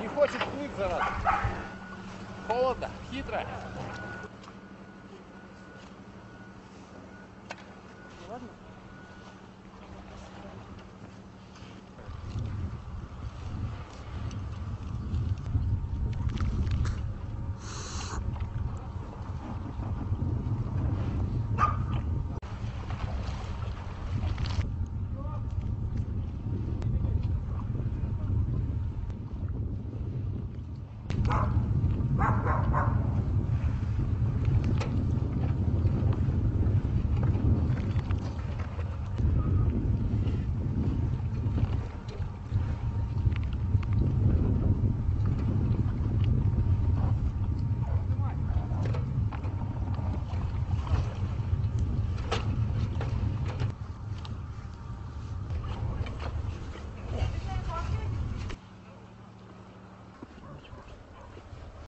Не хочет плыть зараз. Холодно, хитро. Ha ha!